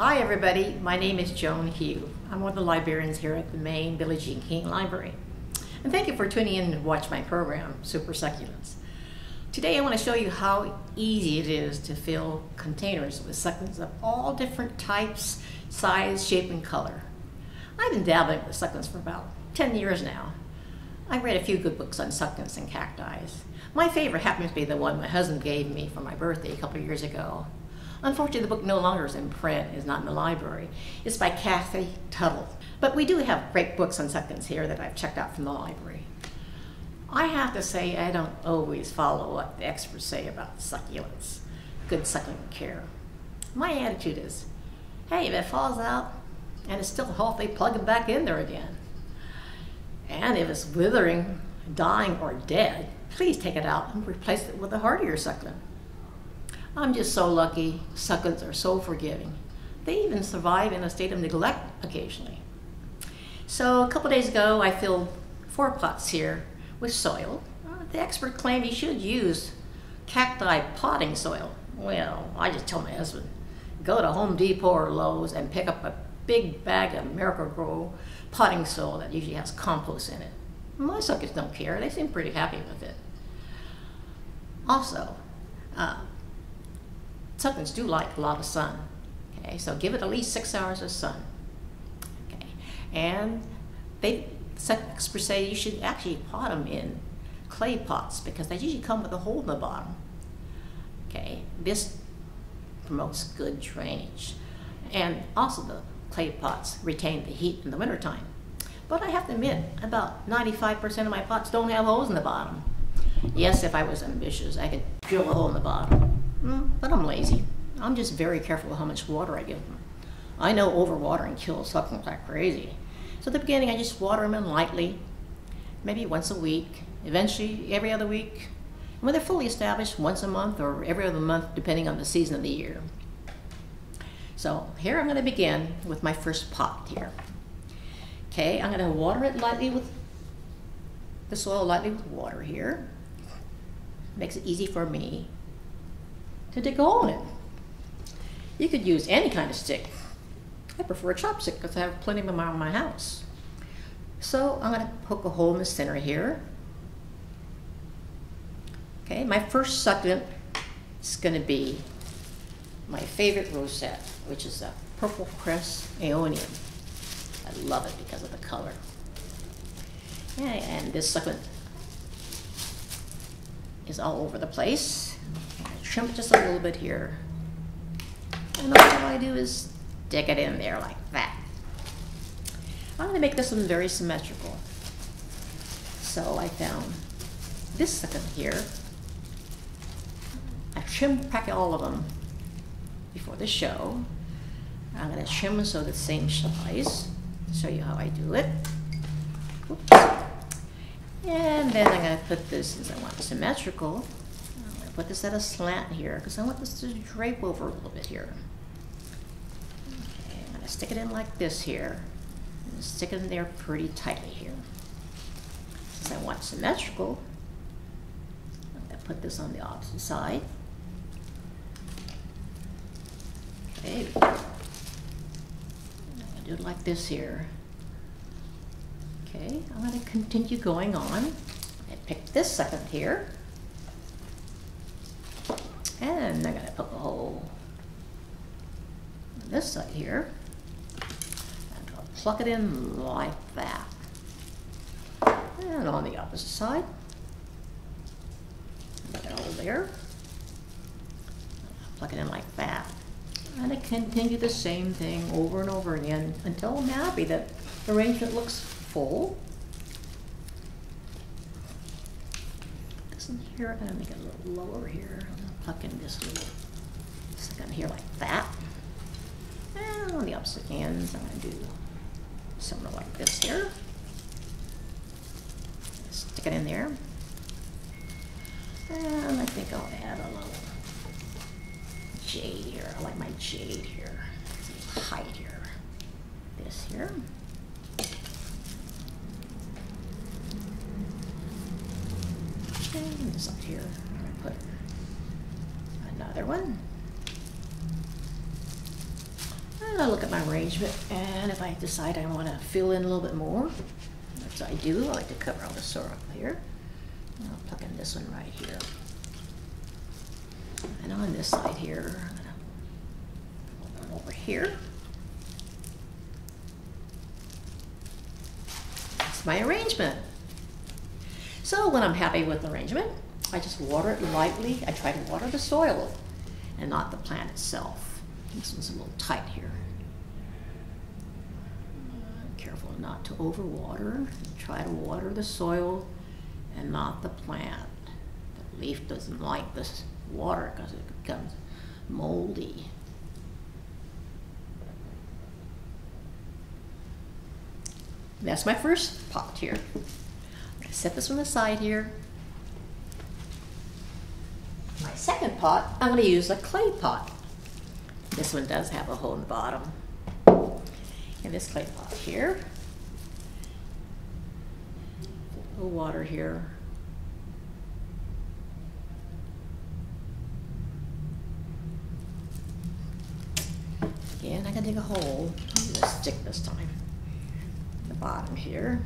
Hi everybody, my name is Joan Hugh. I'm one of the librarians here at the Main Billie Jean King Library. And thank you for tuning in to watch my program, Super Succulents. Today I want to show you how easy it is to fill containers with succulents of all different types, size, shape, and color. I've been dabbling with succulents for about 10 years now. I've read a few good books on succulents and cacti. My favorite happens to be the one my husband gave me for my birthday a couple of years ago. Unfortunately, the book no longer is in print, is not in the library. It's by Kathy Tuttle. But we do have great books on succulents here that I've checked out from the library. I have to say I don't always follow what the experts say about succulents, good succulent care. My attitude is, hey, if it falls out and it's still healthy, plug it back in there again. And if it's withering, dying, or dead, please take it out and replace it with a hardier succulent. I'm just so lucky. Succulents are so forgiving. They even survive in a state of neglect occasionally. So a couple days ago, I filled four pots here with soil. Uh, the expert claimed he should use cacti potting soil. Well, I just told my husband, go to Home Depot or Lowe's and pick up a big bag of Miracle-Gro potting soil that usually has compost in it. My suckers don't care. They seem pretty happy with it. Also, uh, succulents do like a lot of sun. Okay, so give it at least six hours of sun. Okay, and they experts say you should actually pot them in clay pots because they usually come with a hole in the bottom. Okay, this promotes good drainage. And also the clay pots retain the heat in the wintertime. But I have to admit, about 95% of my pots don't have holes in the bottom. Yes, if I was ambitious, I could drill a hole in the bottom. Mm, but I'm lazy. I'm just very careful how much water I give them. I know overwatering kills succulents like crazy. So at the beginning, I just water them in lightly, maybe once a week, eventually every other week. And when they're fully established, once a month or every other month, depending on the season of the year. So here I'm going to begin with my first pot here. Okay, I'm going to water it lightly with the soil lightly with water here. Makes it easy for me to dig a hole in it. You could use any kind of stick. I prefer a chopstick because I have plenty of them around my house. So I'm going to poke a hole in the center here. Okay, my first succulent is going to be my favorite rosette, which is a purple cress aeonium. I love it because of the color. Yeah, and this succulent is all over the place. I trim just a little bit here. And all I do is stick it in there like that. I'm going to make this one very symmetrical. So I found this succulent here. I trimmed back all of them before the show. I'm going to trim so the same size. Show you how I do it. Oops. And then I'm going to put this, since I want symmetrical, I'm to put this at a slant here because I want this to drape over a little bit here Okay, I'm gonna stick it in like this here. And stick it in there pretty tightly here. Since I want symmetrical, I'm to put this on the opposite side. Okay. To do it like this here. Okay, I'm going to continue going on. I pick this second here. And I'm going to poke a hole on this side here And I'll pluck it in like that. And on the opposite side, put it over there. Pluck it in like that. And I continue the same thing over and over again until I'm happy that the arrangement looks full. This in here, I'm gonna make it a little lower here. I'm gonna plug in this little second here like that. And on the opposite ends, I'm gonna do something like this here. Stick it in there. And I think I'll add a little jade here. I like my jade here. Height here. This here. And this up here. I'm to put another one. I look at my arrangement, and if I decide I want to fill in a little bit more, which I do, I like to cover all the soil here. I'll plug in this one right here. And on this side here, I'm gonna over here. That's my arrangement. So when I'm happy with the arrangement, I just water it lightly. I try to water the soil and not the plant itself. This one's a little tight here. Careful not to overwater. Try to water the soil and not the plant. The leaf doesn't like this water because it becomes moldy. That's my first pot here. I set this one aside here. My second pot, I'm going to use a clay pot. This one does have a hole in the bottom. And this clay pot here, a little water here. Can dig a hole. I'm to stick this time. The bottom here.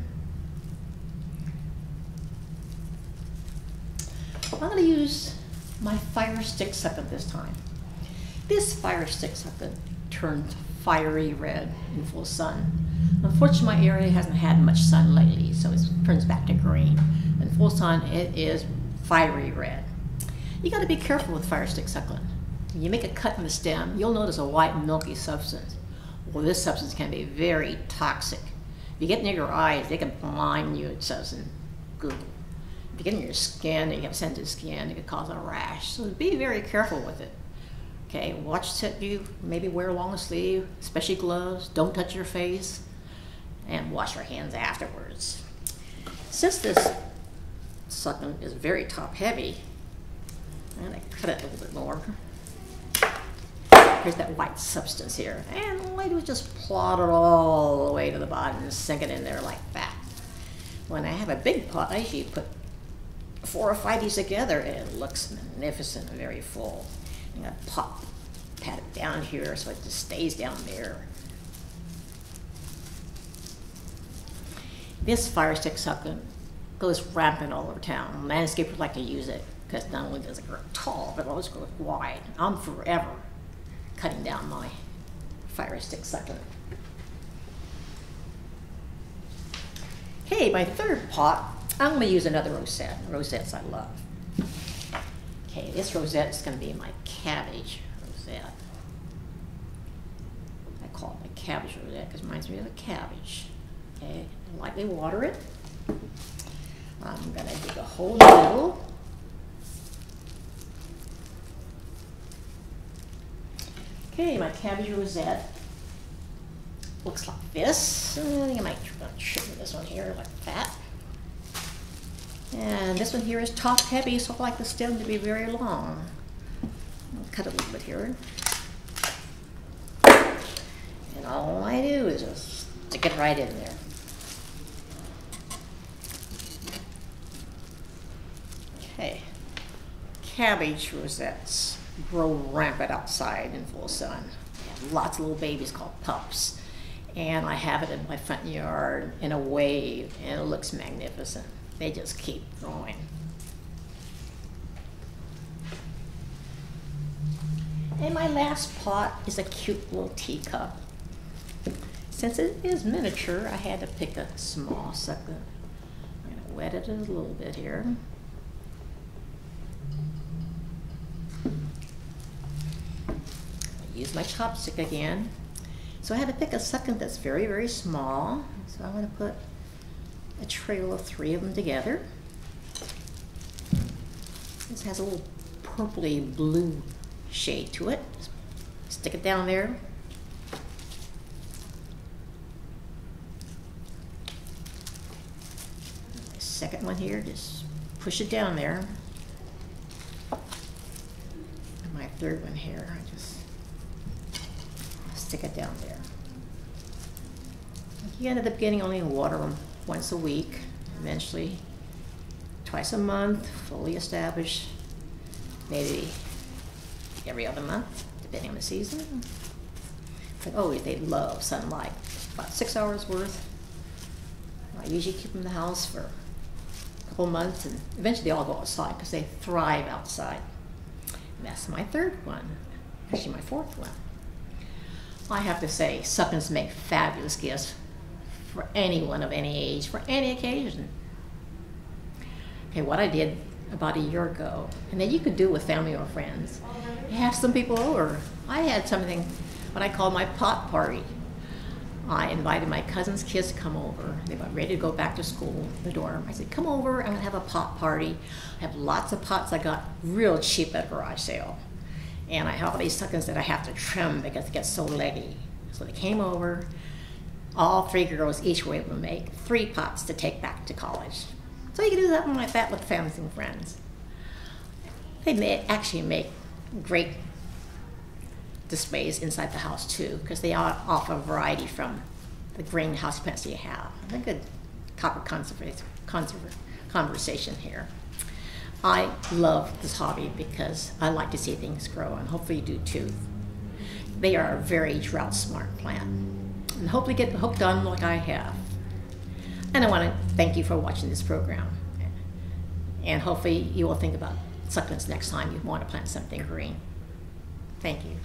I'm going to use my fire stick succulent this time. This fire stick succulent turns fiery red in full sun. Unfortunately, my area hasn't had much sun lately, so it turns back to green. In full sun, it is fiery red. You got to be careful with fire stick succulent. You make a cut in the stem, you'll notice a white milky substance. Well, this substance can be very toxic. If you get near your eyes, they can blind you, it says in Google. If you get in your skin, you have sensitive skin, it could cause a rash. So be very careful with it. Okay, watch that you maybe wear long sleeve, especially gloves. Don't touch your face, and wash your hands afterwards. Since this succulent is very top heavy, I'm gonna cut it a little bit more. Here's that white substance here, and all I do is just plot it all the way to the bottom and sink it in there like that. When I have a big pot, I usually put four or five these together, and it looks magnificent and very full. I'm gonna pop, pat it down here so it just stays down there. This fire stick succulent goes rampant all over town. Landscapers like to use it because not only does it grow tall, but it also grows wide. I'm forever cutting down my fire stick succulent. Okay, my third pot, I'm to use another rosette. Rosettes I love. Okay, this rosette is going to be my cabbage rosette. I call it my cabbage rosette because it reminds me of a cabbage. Okay, lightly water it. I'm to dig a hole in the middle. Okay, my cabbage rosette looks like this. I think I might trim this one here like that. And this one here is top heavy, so I like the stem to be very long. I'll cut a little bit here. And all I do is just stick it right in there. Okay. Cabbage rosettes grow rampant outside in full sun. lots of little babies called pups. And I have it in my front yard in a wave, and it looks magnificent. They just keep growing. And my last pot is a cute little teacup. Since it is miniature, I had to pick a small succulent. I'm going to wet it a little bit here. My chopstick again. So I had to pick a second that's very, very small. So I'm going to put a trail of three of them together. This has a little purpley blue shade to it. Stick it down there. second one here, just push it down there. And my third one here, I just stick it down there. Again, at up getting only water them once a week, eventually twice a month, fully established, maybe every other month, depending on the season. But always they love sunlight, about six hours worth. I usually keep them in the house for a couple months, and eventually they all go outside because they thrive outside. And that's my third one, actually my fourth one. I have to say, succulents make fabulous gifts for anyone of any age, for any occasion. Okay, what I did about a year ago, and that you could do with family or friends. Have some people over. I had something, what I call my pot party. I invited my cousin's kids to come over. They were ready to go back to school, the dorm. I said, come over, I'm gonna have a pot party. I have lots of pots I got real cheap at a garage sale. And I have all these suckers that I have to trim because they get so leggy. So they came over. All three girls each were able to make three pots to take back to college. So you can do something like that with families and friends. They may actually make great displays inside the house too, because they are offer a variety from the greenhouse plants you have. A good copper conversation here. I love this hobby because I like to see things grow, and hopefully you do too. They are a very drought smart plant, and hopefully get hooked on like I have. And I want to thank you for watching this program. And hopefully you will think about succulents next time you want to plant something green. Thank you.